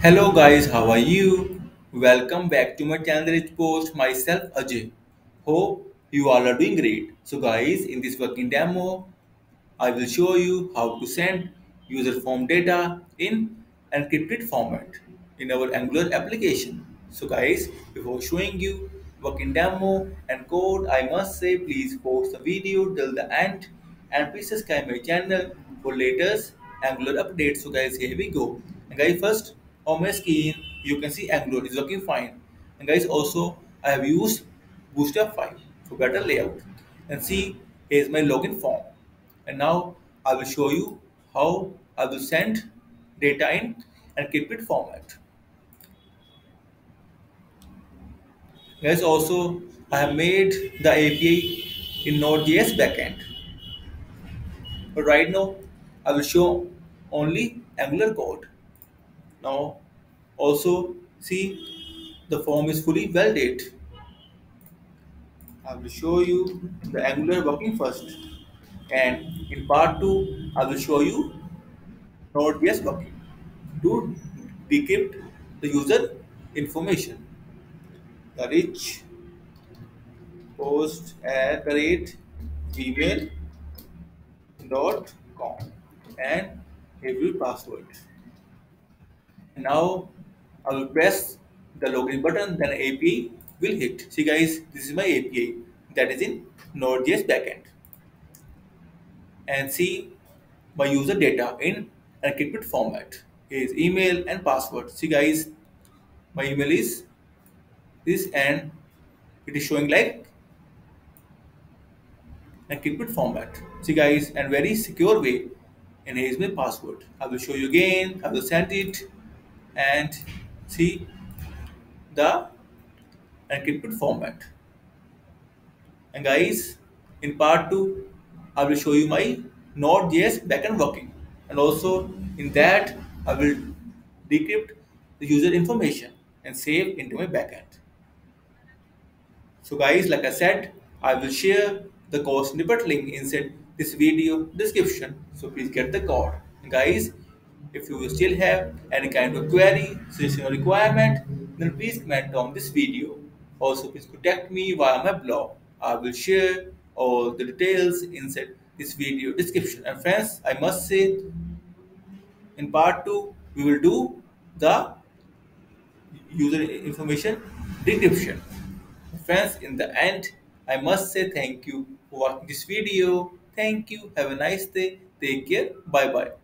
Hello guys, how are you? Welcome back to my channel Rich Post. Myself Ajay. Hope you all are doing great. So guys, in this working demo, I will show you how to send user form data in encrypted format in our Angular application. So guys, before showing you working demo and code, I must say please watch the video till the end and please subscribe my channel for latest Angular updates. So guys, here we go. And guys, first on my screen, you can see Angular is working fine. And guys, also I have used Bootstrap 5 for better layout. And see, here's my login form and now I will show you how I will send data in encrypted format. Guys, also I have made the API in Node.js backend. But right now I will show only Angular code. Now also see the form is fully validated. I will show you the Angular working first and in part 2 I will show you Node.js working to decrypt the user information. The rich post at rate gmail dot com and every password. Now I will press the login button, then API will hit. See guys, this is my API that is in Node.js backend. And see my user data in encrypted format. is email and password. See guys, my email is this and it is showing like encrypted format. See guys, and very secure way. And here is my password. I will show you again. I will send it and see the encrypted format. And guys, in part 2, I will show you my Node.js backend working. And also in that, I will decrypt the user information and save into my backend. So guys, like I said, I will share the code snippet link inside this video description. So please get the code. And guys, if you still have any kind of query, suggestion or requirement, then please comment on this video. Also, please contact me via my blog. I will share all the details inside this video description. And friends, I must say, in part 2, we will do the user information decryption. Friends, in the end, I must say thank you for watching this video. Thank you. Have a nice day. Take care. Bye bye.